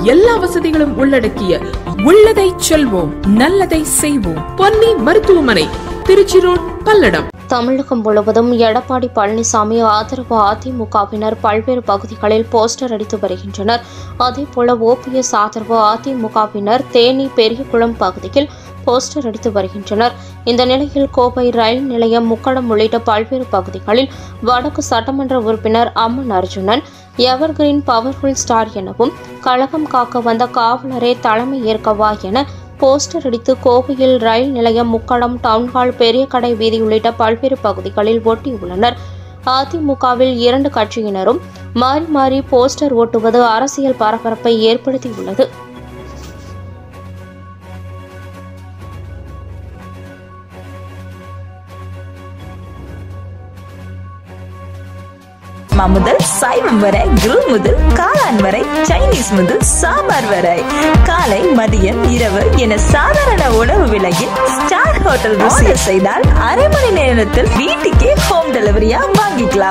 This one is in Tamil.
எல்லா வசதிகளும் உள்ளடக்கிய உள்ளதை செல்வோம் நல்லதை செய்வோம். பொன்னி மருத்துவமனை திருச்சி ரோட் பல்லடம். தமிழகம் முழுவதும் எடப்பாடி பழனிசாமி ஆதரவு அதிமுகவினர் பல்வேறு பகுதிகளில் போஸ்டர் அடித்து வருகின்றனர். அதேபோல ஓபிஎஸ் ஆதரவு அதிமுகவினர் தேனி பெரியகுளம் பகுதியில் போஸ்டர் அடித்து வருகின்றனர். இந்த நிலையில் கோவை ரயில் நிலையம் முக்கடம் உள்ளிட்ட பல்வேறு பகுதிகளில் வடக்கு சட்டமன்ற உறுப்பினர் Amman Arjunan evergreen powerful star எனவும் கழகம் காக்க வந்த காவலரே தலைமை ஏற்கவா என போஸ்டர் அடித்து கோவையில் ரயில் நிலையம் முக்கடம் டவுன்ஹால் பெரிய கடை வீதி உள்ளிட்ட பல்வேறு பகுதிகளில் ஒட்டியுள்ளனர். அதிமுகவில் இரண்டு கட்சியினரும் மாறி மாறி போஸ்டர் ஓட்டுவது அரசியல் பரபரப்பை ஏற்படுத்தியுள்ளது. மா முதல் சைவம் வரை குரு முதல் காளான் வரை சைனீஸ் முதல் சாம்பார் வரை. காலை மதியம் இரவு என சாதாரண உணவு விலையில் ஸ்டார் ஹோட்டல் ருசியை செய்தால் அரை மணி நேரத்தில் வீட்டுக்கே ஹோம் டெலிவரியா வாங்கிக்கலாம்.